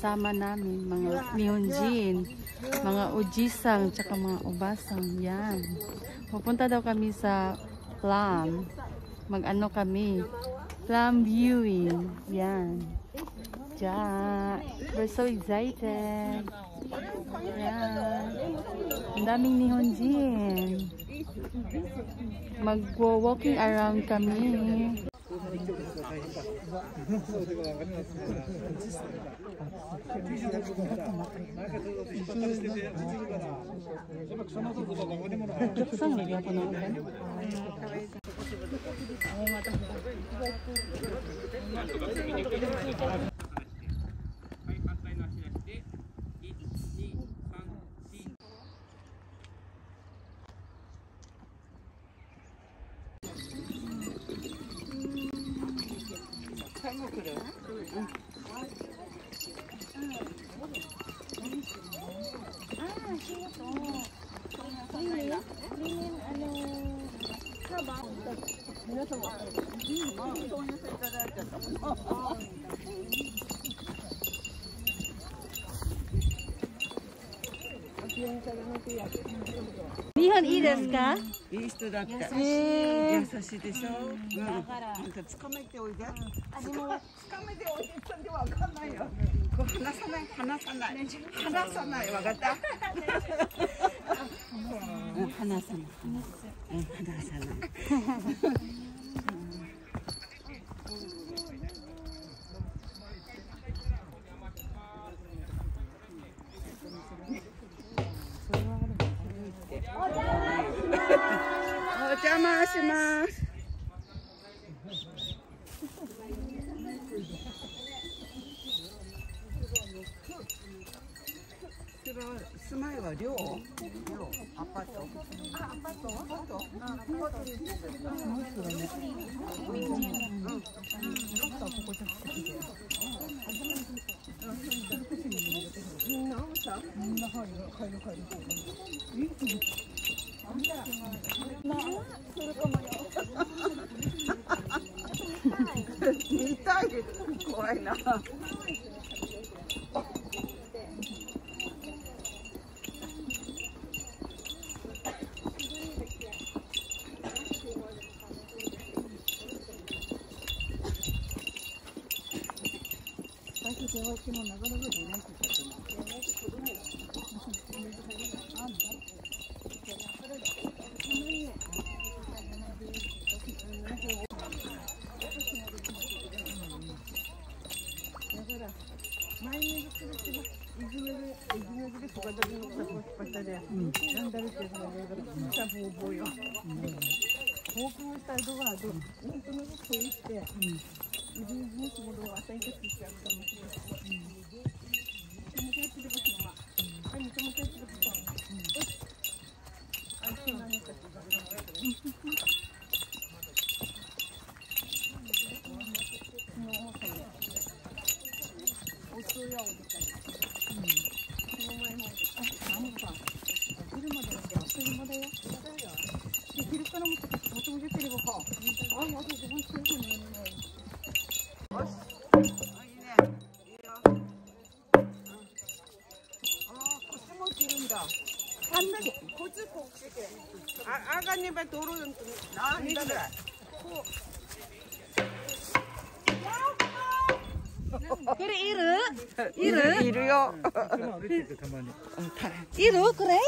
kasama namin, mga Nihonjin, mga Ujisang, tsaka mga Ubasang. Yan. Pupunta daw kami sa Plum. Mag-ano kami, Plum viewing. Yan. Ja, we're so excited. Yan. Ang daming Nihonjin. Mag-walking around kami. おんとか見に行くよ。も来る、だった。日本いいですか？いい人だった。優しい。優しいでしょ？うん。なんか捕まえておいで。捕まえておいでってんでわかんないよ。こう離さない、離さない。離さない、わかった？うん、離さない。うん、離ら住まいは寮？寮アパート？あアパートアパートアパートですねーみんな帰る帰る帰る怖いな。Mm-hmm. から。いるこれ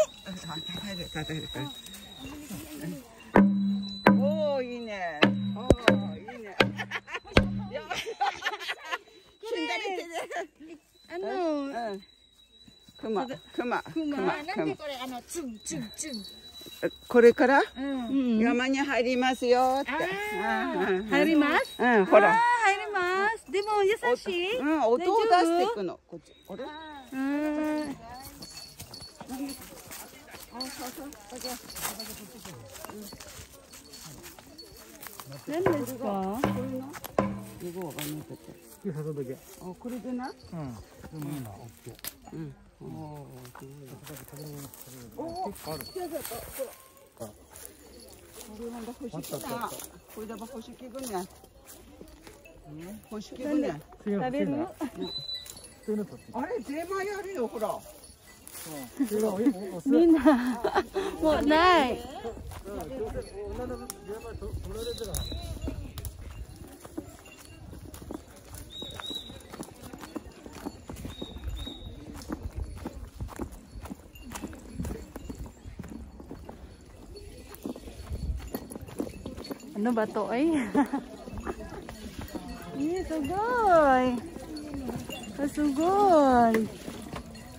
おお、いいね。おお、いいね。やば。あの、クマ、クマ、クマ。なんでこれ、あの、ツン、ツン、ツン。これから、山に入りますよって。入りますうん、ほら。入ります。でも優しい。うん、音を出していくの。何ですか？これよくわかんな？あ、これでな？うん。でもいいな、オッケーうん、すごい、結構あるこれなん。だ、これだねしね食べるあれ、出前あるよ、ほらそれはおい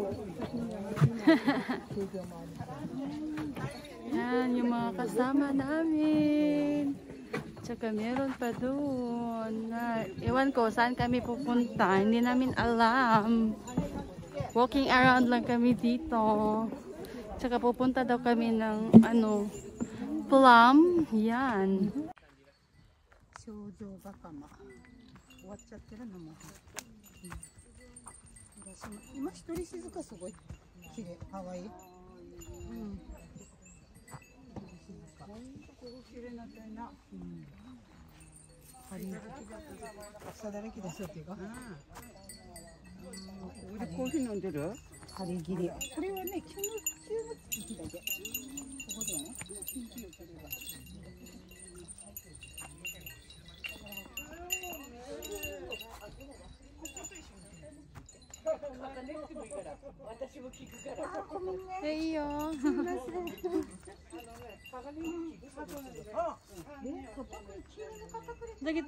Yan, yung mga kasama namin. Tsaka meron pa doon. Na, ewan ko, saan kami pupunta? Hindi namin alam. Walking around lang kami dito. Tsaka pupunta daw kami ng, ano, plum. Yan. Shoujo bakama. What's up, tira na mo? 今一人静かすごい綺麗、可愛い。うん。こういうところ綺麗なったいな。うん。草だらけですよっていうか。俺コーヒー飲んでる？張り切り。これはね、急の急の時だけ。ここでね。ピンクのこれは。 Heyo. Dagit.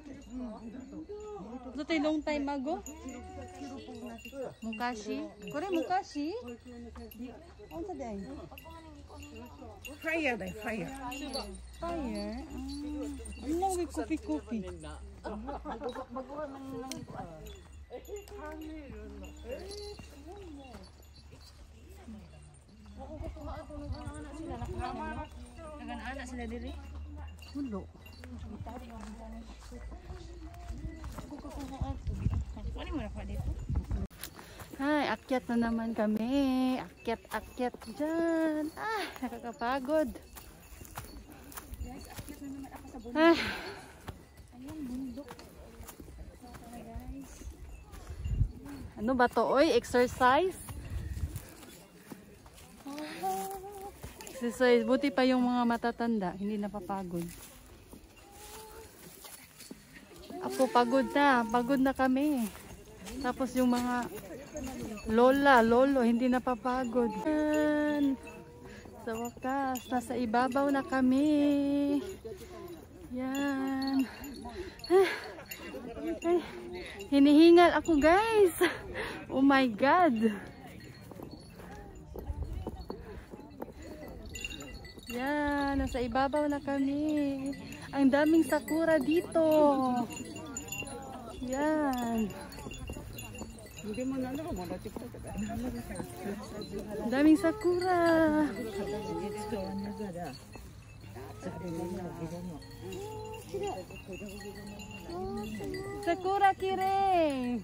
Dito long time ago. Mukashi. Kore mukashi? Ano sa day? ファイヤーだよ、ファイヤー。 Hai. Aku anak sila. Diri. Akyat na naman kami. Akyat-akyat dyan. Ah, nakakapagod. Guys. Ah. Ayun, bundok. Ano ba to? Oy, exercise? Exercise. Buti pa yung mga matatanda. Hindi napapagod. Ako pagod na. Pagod na kami. Tapos yung mga lola, lolo, hindi napapagod. Sa wakas, nasa ibabaw na kami. Yan. Ah. Ay, hinihingal ako guys. Oh my God. Yan, nasa ibabaw na kami. Ang daming sakura dito. Yan. Hindi mo na lang, mo na tiktok ka. Ang daming sakura. Sakura kire.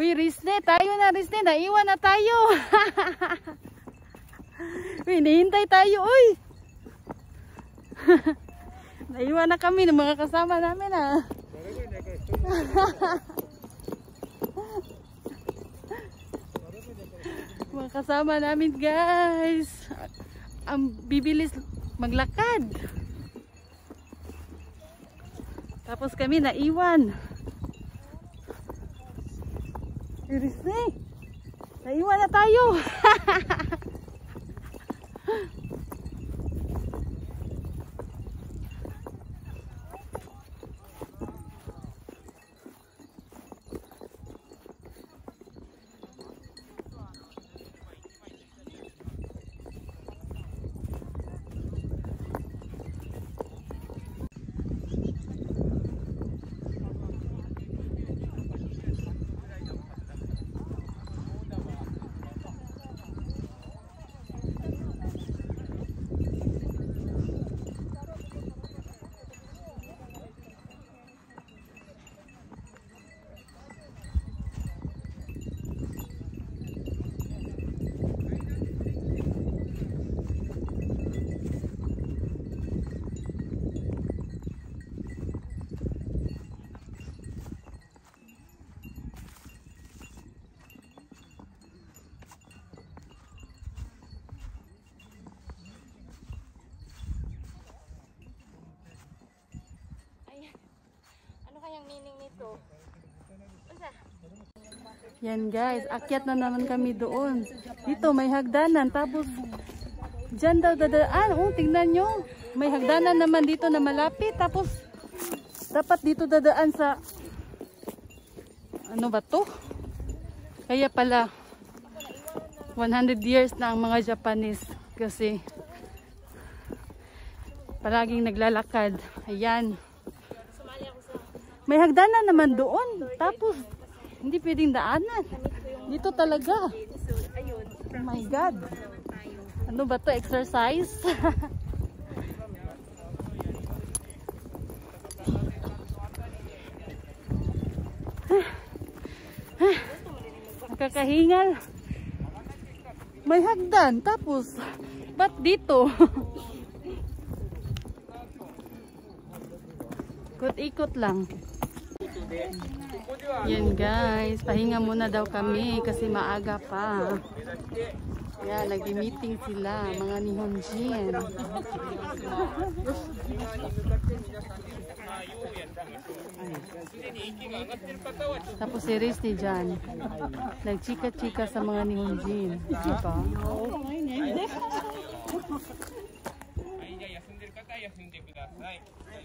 Uy, Rizne, tayo na, Rizne. Naiwan na tayo. uy, nihintay tayo, uy. Naiwan na kami ng mga kasama namin, ah. mga kasama namin, guys. Ang bibilis maglakad. Tapos kami naiwan. Iris na eh. Naiwan na tayo. Kayang meaning nito? Yan guys, akyat na naman kami doon. Dito may hagdanan. Tapos, dyan daw dadaan. Oh, tingnan nyo. May hagdanan naman dito na malapit. Tapos, dapat dito dadaan sa... Ano ba to? Kaya pala, 100 years na ang mga Japanese. Kasi, palaging naglalakad. Ayan. May hagdanan naman doon. Tapos, hindi pwedeng daanan. Dito talaga. Oh my God. Ano ba to? Exercise? Nakakahingal. May hagdan. Tapos, ba't dito? Ikot-ikot lang. Yan guys, pahinga muna daw kami kasi maaga pa. Yeah, nagdi-meeting sila, mga ni Honjin. Tapos si Risty dyan. Nagchika-chika sa mga ni Honjin. Diba? Ay, yasundir kata, yasundir kudasai. Ay,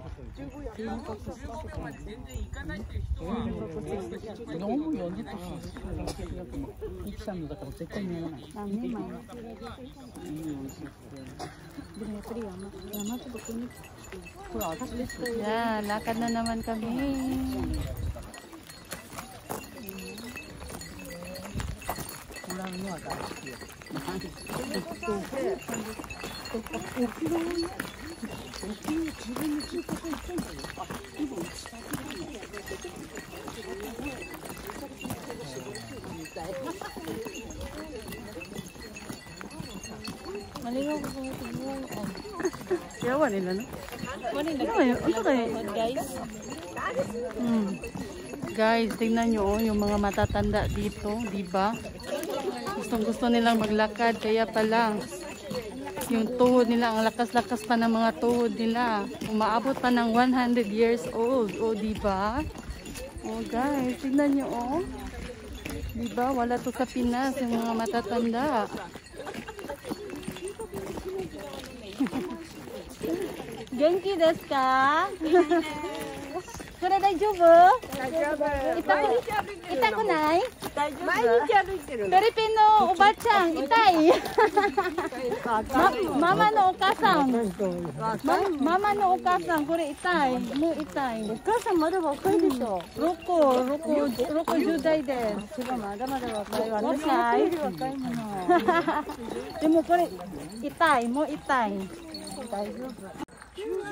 Ya, lakad na naman kami Kurang nyo Maligaw ko sa ito. Yawa nila, no? Ano Ano kayo? Guys? Hmm. Guys, tingnan nyo oh, yung mga matatanda dito, di ba? Gustong gusto nilang maglakad, kaya pala yung tuhod nila, ang lakas-lakas pa ng mga tuhod nila. Umaabot pa ng 100 years old. O, oh, diba? O, oh, guys, tignan nyo, o. Oh. Diba? Wala to sa Pinas, yung mga matatanda. Genki desu ka? Yes. Kurada jubo? Kurada jubo. Ita ko, ita ko nai? 毎日歩いてるフィリピンのおばちゃん痛い？まママのお母さん。まママのお母さんこれ痛い。もう痛い。お母さんまだ若いでしょ？ロコロコロコ10代で。すまだまだ若いわ若い。若の。でもこれ痛いもう痛い。大丈夫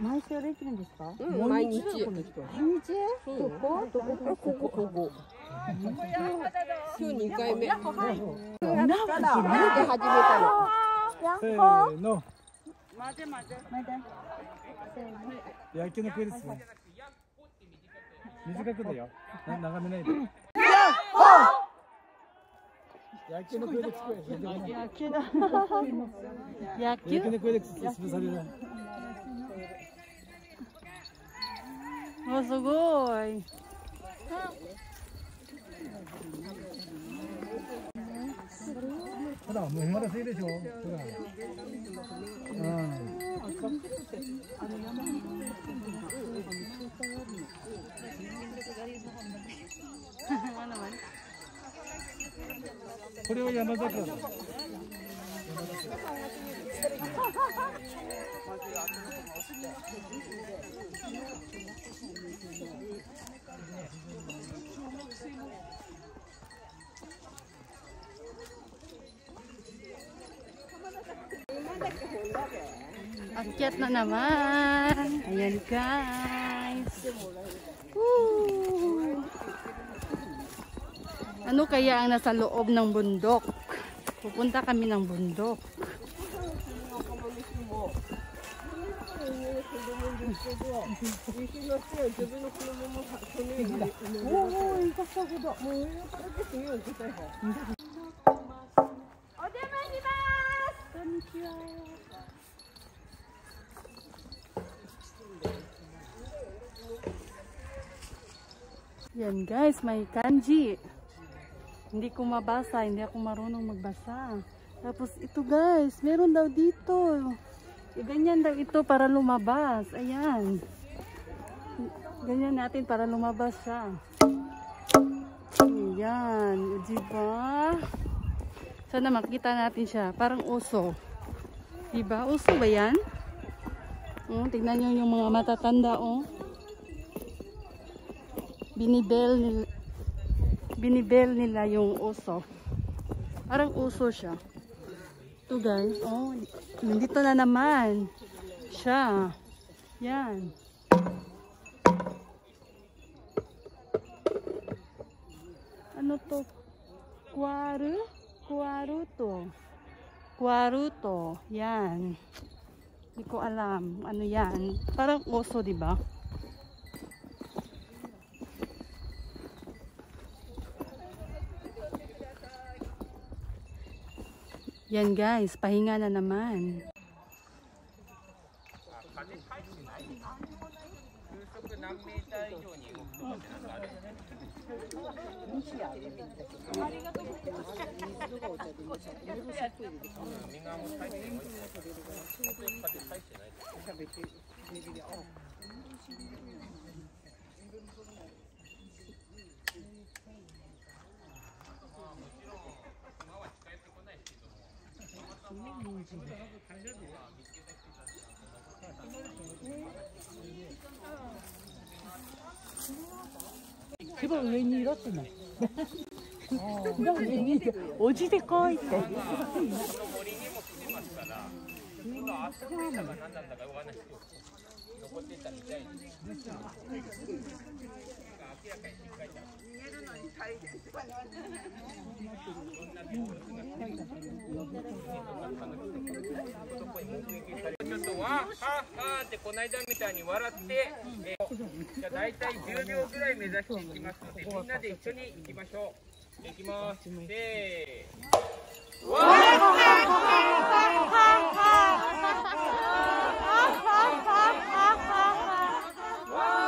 毎週できるんですか？うん毎日。この人。どこ？どこ？ここここ。今日二回目。から始めたの。せーの野球の声ですね。短くだよ。な長めないで。野球の声で聞こえる野球だ。野球の声で潰されるお、すごい。ほら、もう暇だせいでしょ。ほら。うん。これは山桜だ。Akyat na naman. Ayan guys. Woo! Ano kaya ang nasa loob ng bundok? Pupunta kami ng bundok. Yan guys, may kanji. Hindi ko mabasa, hindi ako marunong magbasa. Tapos ito guys, meron daw dito. E, ganyan daw ito para lumabas. Ayan. Ganyan natin para lumabas siya. Ayan, o, diba? Sana makita natin siya. Parang uso. Diba? Uso ba yan? Oh, tignan nyo yung mga matatanda, oh binibel nila binibel nila yung uso. Parang uso siya. Ito guys? Oh nandito na naman. Siya. Yan. Ano to? Kwaru kwaru to. Kwaru to. Yan. Hindi ko alam. Ano yan? Parang uso di ba Yan guys, pahinga na naman. すごい人数で。手が上にいろって。おじでいって。いったみたい。に。てあるちょっとわはーはってこの間みたいに笑って、えーじゃあ大体10秒ぐらい目指していきますのでみんなで一緒に行きましょう。いきます。せーの。Ganun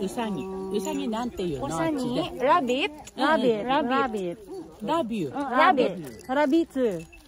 ウサギウサギなんていうの？ラビット、ラビット、ラビット、ラビット、ラビット、ラビット。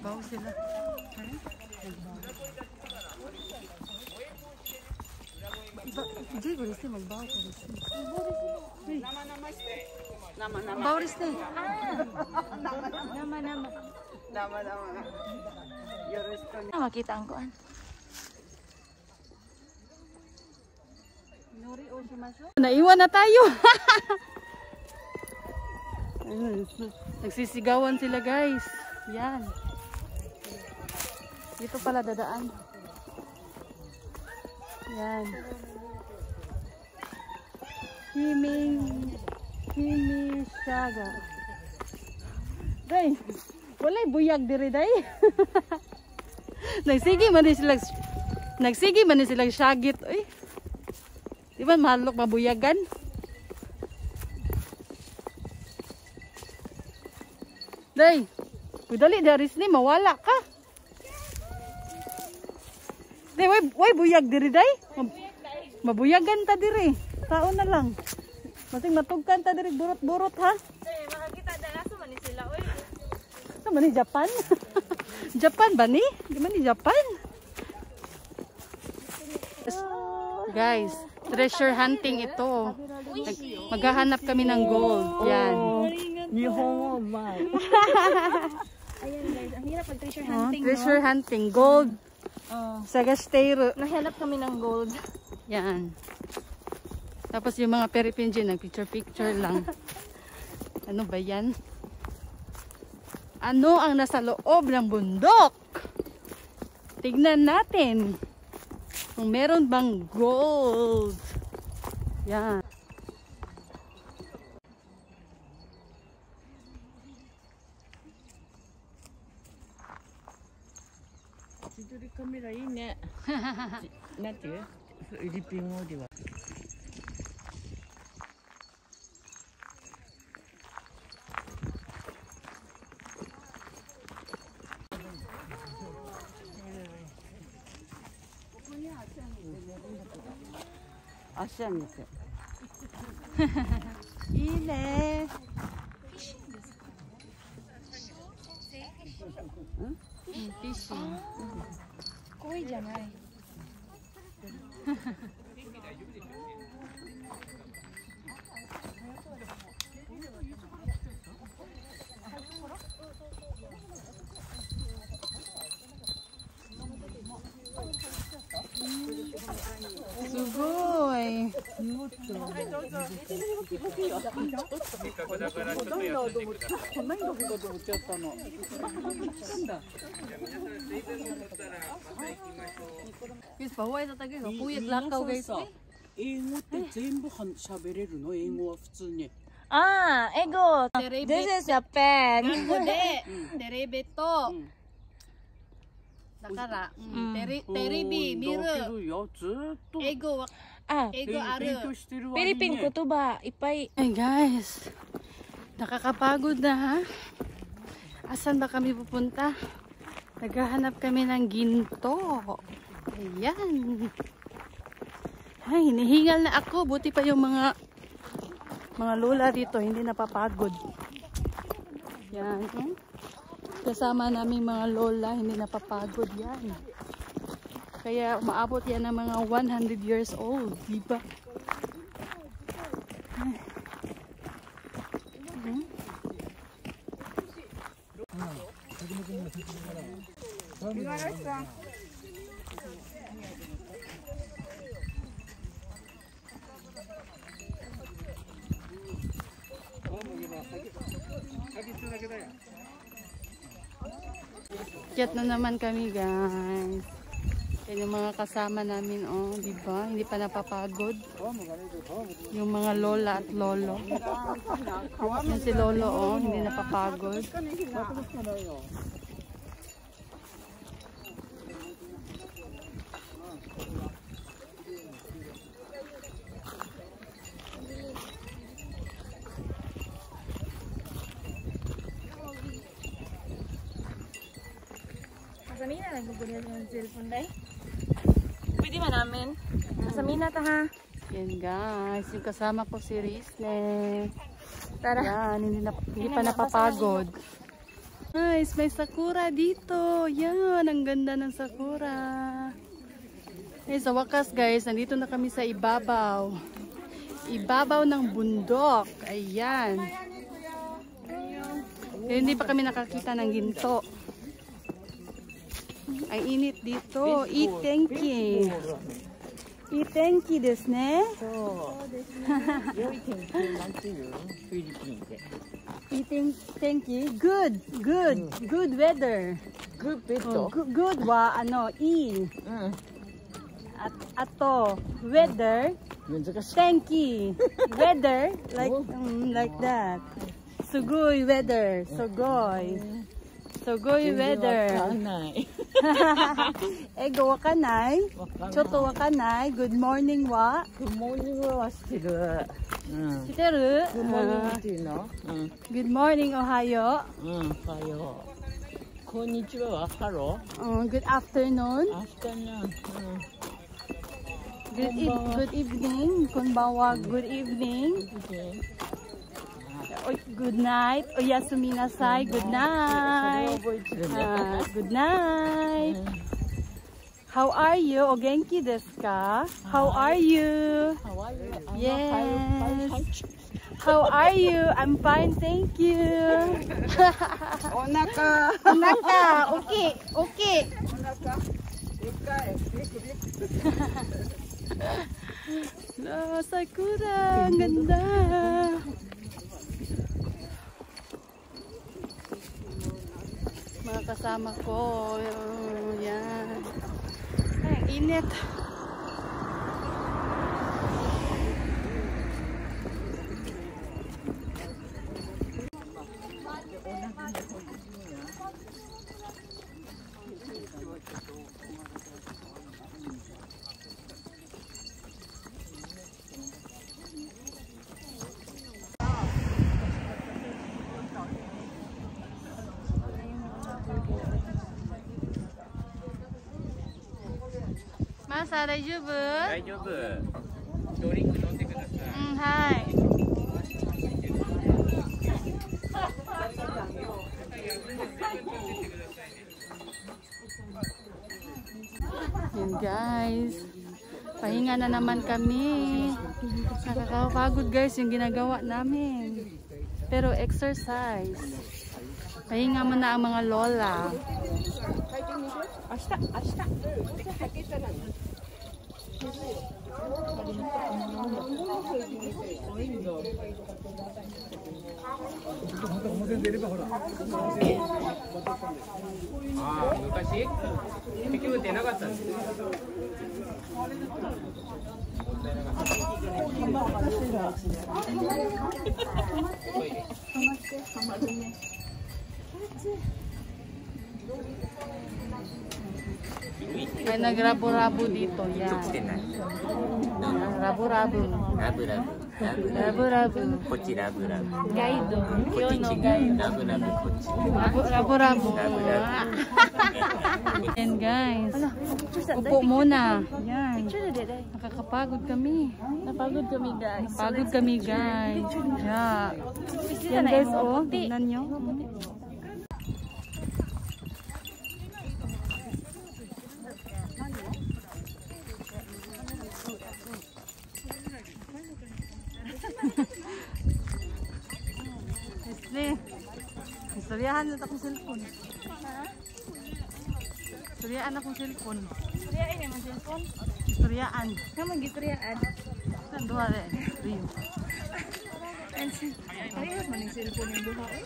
Nagbaw sila. Huh? Nagbaw. Iba, hindi ko rin magbaw ko rin sila. Nama eh. nama este. Sila. Nama nama. Nama nama. Your restaurant. Makita ang kuan. Nori o oh, shimasu? Naiwan na tayo. Nagsisigawan sila guys. Yan. Dito pala dadaan. Yan. Himing Himishaga. Day, walay buyag diri day. Nagsige man ni sila Nagsige man ni silang syagit. Uy. Di ba mahalok mabuyagan? Day, pudali daris ni mawala ka. Di, way, way buyag diri day. Mab mabuyagan ta diri. Taon na lang. Masing matugkan ta diri burot-burot ha. Eh, makakita dala sa mani sila oy. Sa mani Japan. Japan ba ni? Di man ni Japan. Guys, treasure hunting ito. Maghahanap kami ng gold. Yan. Oh, Nihongo ba? Ayan guys, ang hirap pag treasure oh, hunting. Treasure hunting, gold no? Sagastero. Nahanap kami ng gold. Yan. Tapos yung mga peripinjin, nag-picture-picture lang. ano ba yan? Ano ang nasa loob ng bundok? Tignan natin. Kung meron bang gold. Yan. なんていう？フィリピン語では。アシア見ていいね。Mm, Fishing. 恋じゃない。Sugoy. せっかくだからちょっと休んでください。こんなにどこかで売っちゃったの 来たんだ Guys, pahuway sa tagay. Puyat lakaw guys. さ英語って全部は喋れるの英語は普通に。 Ah, ego. This is Japan. de, terebe to. うんだから、ううんん、テレテレビ見る。だけどよずーっと英語は Ah, 英語ある。勉強してる割に Philippine kutuba. Ipay. Hey guys, nakakapagod na ha. Asan ba kami pupunta? Naghahanap kami ng ginto. Ayan. Ay, hinihingal na ako. Buti pa yung mga mga lola dito, hindi napapagod. Yan. oh. Kasama namin mga lola, hindi napapagod yan. Kaya umaabot yan ng mga 100 years old, di ba? Chat na naman kami guys. Yan yung mga kasama namin oh, di ba? Hindi pa napapagod. Yung mga lola at lolo. Yan si lolo oh, hindi napapagod. Nasa Mina, nagpupunin ng cellphone day. Pwede man namin. Nasa Mina ta ha. Yan guys, yung kasama ko si Rizne. Tara. Yan, hindi, na, hindi pa napapagod. Nice, may sakura dito. Yan, ang ganda ng sakura. Eh, sa wakas guys, nandito na kami sa ibabaw. Ibabaw ng bundok. Ayan. Eh, hindi pa kami nakakita ng ginto. Ang init dito. Itenki. Itenki desu ne. 良い天気なんていうフィリピンで Eating tenki. Good, good, good weather. グーペッ Oh, ト good, good wa ano i うん at ato weather 難しい tenki weather like mm, like that. Sugoy weather, sugoy. Sugoy わか weather. すごいウェザー。英語わかんない？ちょっとわかんない。Good morning Wa. Good morning はしてる。知ってる？Good morning mm. good morning おはよう。うん、おはよう。こんにちは、ハロー。うん、Good afternoon。afternoon。Good, e good evening. こんばんは。Good evening. Good evening good night. Oyasumi nasai. Good night. Good night. How are you? O genki desu ka? How are you? How are you? Yes. How are you? I'm fine, thank you. Onaka. Onaka. Okay. Okay. Onaka. no, sakura. Ganda. Kasama ko, yan. Ay, init. Masa, 大丈夫大丈夫ドリンク飲んでくださいうん、はい。Yan guys. Pahinga na naman kami. Nakakapagod guys yung ginagawa namin. Pero exercise. Pahinga mo na ang mga lola. 明日明日開けたら ああ昔？結局出なかったんです May nagrabo-rabo dito, yan. Rabo-rabo. Rabo-rabo. Rabo-rabo. Kochi rabo-rabo. Gaido. Kochi Rabo-rabo kochi. Rabo-rabo. Rabo-rabo. Yan guys. Upo muna. Yan. Nakakapagod kami. Napagod kami guys. Napagod kami guys. Yeah. Yan guys oh. Tignan nyo. Ate, istoryahan na akong cellphone. Ha? Istoryaan akong cellphone. Istoryaan eh, man cellphone? Istoryaan. Nga man gitoryaan? Saan duha rin, Rio. Ay, mas maning cellphone yung duha eh.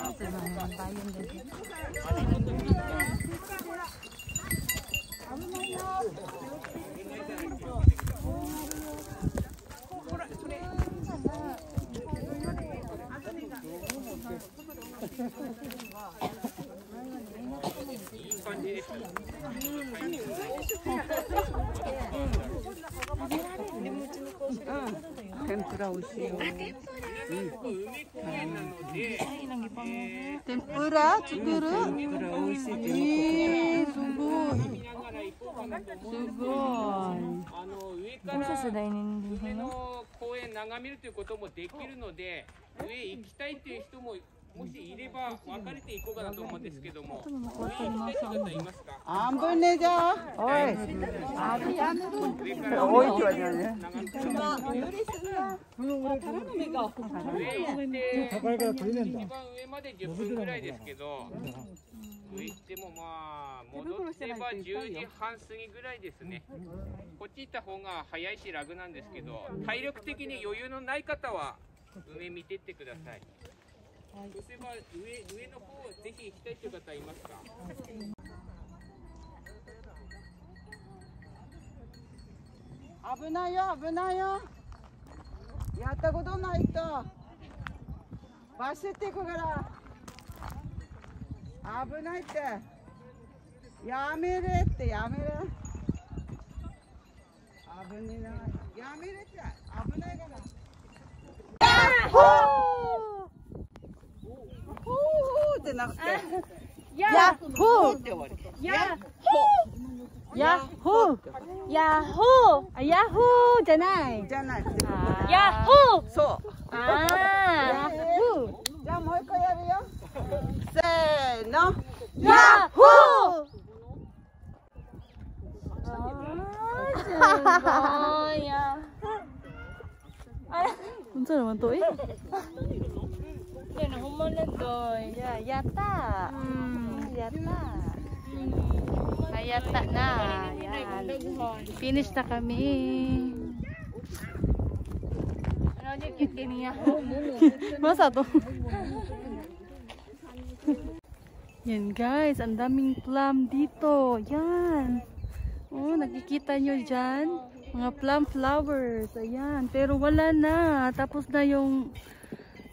Ate, mga tayon 天ぷら美味しいよ。天ぷら作る？天い。すごい。すごい。どうせ来年で。の公園眺めるということもできるので、上行きたいという人も。もしいれば別れていこうかなと思うんですけども。半分じゃ。おい。おいってわけね。の目が。上で。一番上まで分ぐらいですけど。ってもまあ戻ってば10時半過ぎぐらいですね。こっち行った方が早いし楽なんですけど、体力的に余裕のない方は上見てってください。そうすれば上上の方ぜひ行きたいという方いますか？危ないよ、危ないよ。やったことない人。走っていくから。危ないって。やめれって、やめれ。危ねえな。やめれって、危ないから。ってなくて。ヤッホーって終わり。ヤッホーヤッホーあ、ヤッホーじゃないじゃない。ヤッホーそう。あヤッホーじゃあもう一回やるよ。せーの。ヤッホーーすごい や Unsa naman to eh? Yan, humon na to Ya, yata. Hmm, yata. Hayata na. Yan. Finish na kami. Ano yung cute kiniya? Masa to? Yan guys, ang daming plum dito. Yan. Oh, nakikita nyo dyan? Mga plum flowers. Ayan. Pero wala na. Tapos na yung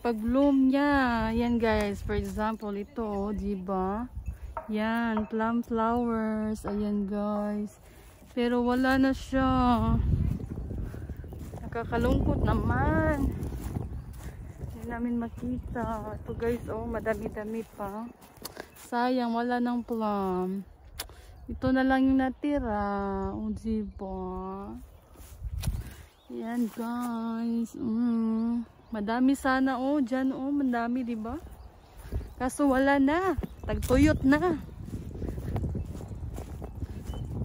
pag-bloom niya. Yan guys. For example, ito. Oh, diba? Yan. Plum flowers. Ayan guys. Pero wala na siya. Nakakalungkot naman. Hindi namin makita. Ito guys, oh, madami-dami pa. Sayang, wala ng plum. Ito na lang yung natira. O, diba? Yan, guys. Mm. Madami sana, oh. Diyan, oh. Madami, diba? Kaso wala na. Tagtuyot na.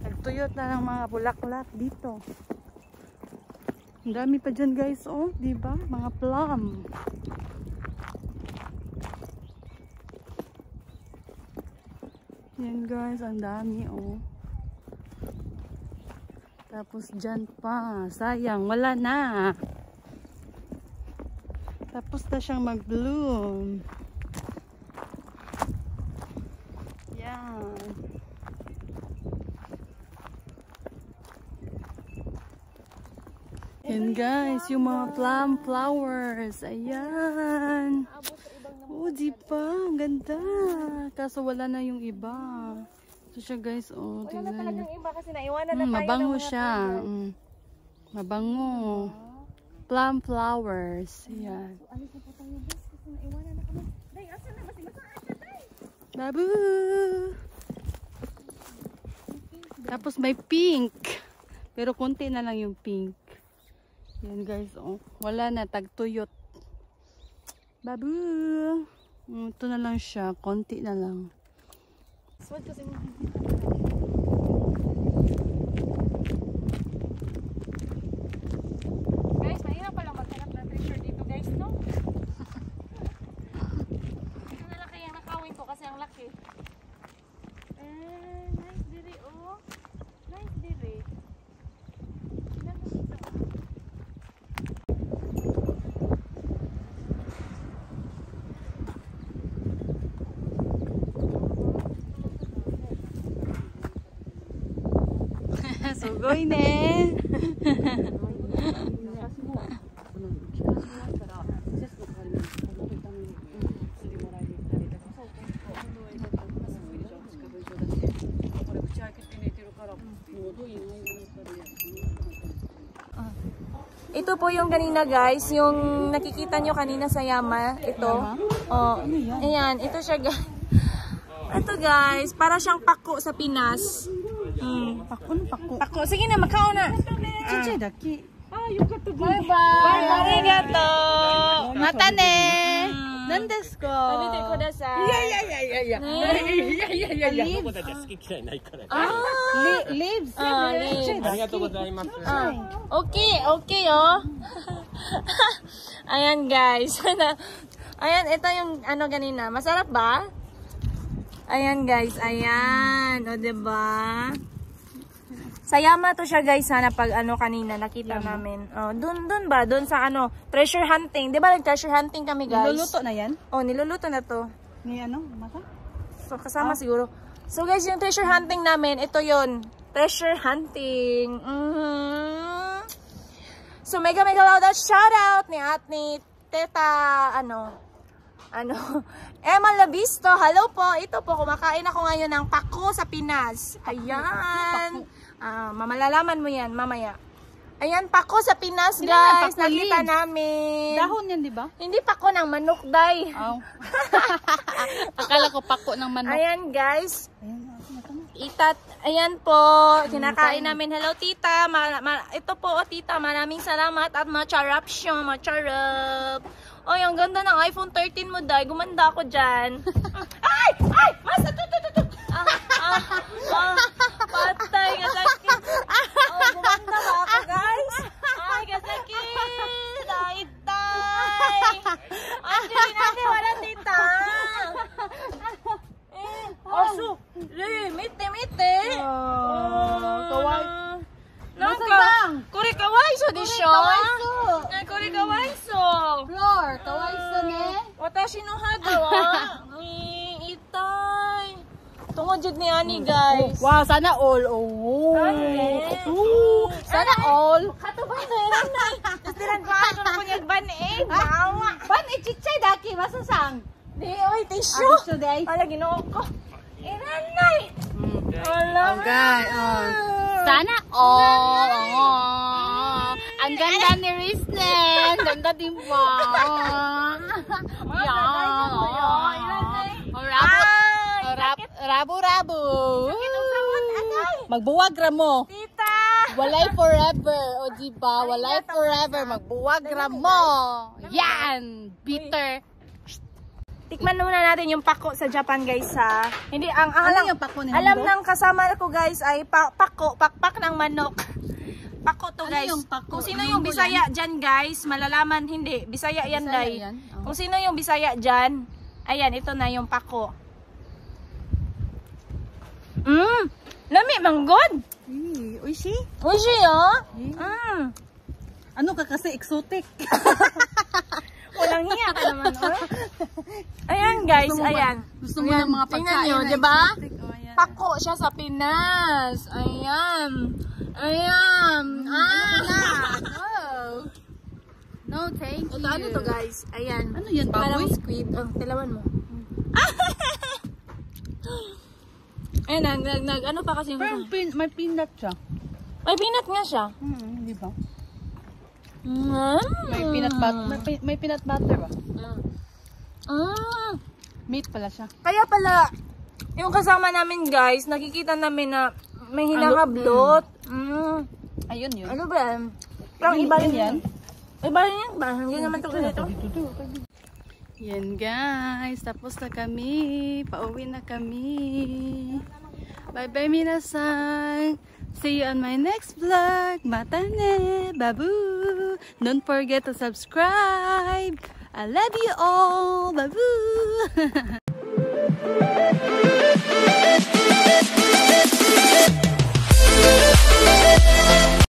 Tagtuyot na ng mga bulaklak dito. Ang dami pa dyan, guys, oh. Diba? Mga plum. Yan guys, ang dami oh. Tapos dyan pa. Sayang, wala na. Tapos na siyang mag-bloom. Yan. Yan guys, yung mga plum flowers. Ayan. Oh, di ba? Ang ganda. Kaso wala na yung iba. Ito siya guys, oh. Wala na talagang iba kasi naiwanan na Mm, tayo mabango siya. Mm. Mabango. Ah. Plum flowers. Yan. Alis na po tayo guys kasi naiwanan na kami. Day, asan na ba si Masaan na day? Babu! Tapos may pink. Pero konti na lang yung pink. Yan guys, oh. Wala na, tagtuyot. Babu! Mm, Ito na lang siya, konti na lang. Swag kasi mo. Guys, mahirap palang maghanap ng treasure dito guys, no? Ito na lang kaya nakawin ko kasi ang laki. Eh, nice diri oh. Nice diri. Tingnan mo dito. Sugoy ne! Ito po yung kanina guys, yung nakikita nyo kanina sa Yama. Ito. Oh, ayan, ito siya guys. Ito guys, para siyang pako sa Pinas. Ako, sige na, makao na. Ah. Chiche daki. Ah, bye bye. Arigato. Mata ne. Mm. Nandes ko. Mabite ko dasai. Yeah, yeah, yeah, mm. yeah, yeah. Yeah, yeah, yeah, yeah. Leaves. Ah, leaves. Ah, leaves. Arigato gozaimasu. Ah. Okay, okay, oh. Ayan, guys. Ayan, ito yung ano ganina. Masarap ba? Ayan, guys. Ayan. O, diba? Ayan. Yama to siya, guys, sana pag ano kanina nakita namin. Oh, dun, dun ba? Dun sa ano, treasure hunting. Di ba nag-treasure hunting kami, guys? Niluluto na yan? Oh, niluluto na to. Ni ano? Mata? So, kasama siguro. So, guys, yung treasure hunting namin, ito yon Treasure hunting. Mhm. So, mega mega loud out shout out ni at ni Teta, ano, ano, Emma Labisto. Hello po. Ito po, kumakain ako ngayon ng pako sa Pinas. Ayan. Ah, mamalalaman mo yan mamaya. Ayan, pako sa Pinas, na, guys. pako Nakita namin. Dahon yan, di ba? Hindi pako ng manok, day. Aw. Akala ko pako ng manok. Ayan guys. Itat, ayan po, kinakain namin. Hello tita, ma, ma- ito po oh, tita, maraming salamat at macharap siya, macharap. Ay, ang ganda ng iPhone 13 mo, Day. Gumanda ako dyan. ay! Ay! Mas! Ito, ito, ito! Ah, ah, ah, patay, kasakit. Oh, gumanda ba ako, guys? Ay, kasakit. Ay, tay. Angelina, hindi, wala tita. Eh, aso. Le, mite, mite. Oh, kawai. Naka, kuri kawaiso di siya. Kuri kawaiso. Floor, kawai sa ne? Watashi no hada wa. Tungod jud ni ani, guys. Wow, sana all. Oh. Ooh, sana all. Kato ba na? Tapos nilang kato na kunyag ban eh. Bawa. Ban ichichay daki, masasang. Di, oy, tissue. Gusto day. Ala, ginoo ko. Inanay. Wala. Okay, oh. Sana all. Oh. Ang ganda ni Rizlen. Ganda din ba? Oh, Rabo, Ay, rab, rabo, rabo. Anay. Magbuwag ra mo. Tita. Walay forever. O diba? Walay forever. Magbuwag ra mo. Yan. Bitter. Tikman muna natin yung pako sa Japan, guys, ha. Hindi, ang, ang Ano alam, yung pako alam ng kasama ko, guys, ay pa, pako, pakpak ng manok. Pako to, Ano guys. yung pako? Kung sino Ano yung Bisaya dyan, guys, malalaman, hindi. Bisaya yan, Bisaya day. yan? Oh. Kung sino yung Bisaya dyan, ayan, ito na yung pako. Mmm, lami, manggod. Uy, si? Uy, oh. Mmm. Ano ka kasi exotic? Walang hiya ka naman, oh. Ayan, guys, ayan. Gusto mo ng mga pagkain nyo, di ba? Oh. Pako siya sa Pinas. Ayan. Ayan. Ah. Oh. No, thank you. Ito, ano to guys? Ayan. Ano yan, Parang baboy? squid. Oh, tilawan mo. Ayan, nag, nag, nag, ano pa kasi yung... Pero pin, may peanut siya. May peanut nga siya. Hmm, di ba? Mm. May peanut butter. May, may peanut butter ba? Mm. Meat pala siya. Kaya pala, yung kasama namin guys, nakikita namin na may hinakablot. Mm. Ayun yun. Ano ba? Parang iba rin yan. Iba rin yan ba? Hindi naman ito ganito. Yan guys, tapos na kami. Pauwi na kami. Bye bye minasan. See you on my next vlog. Matane, babu. Don't forget to subscribe. I love you all. Babu.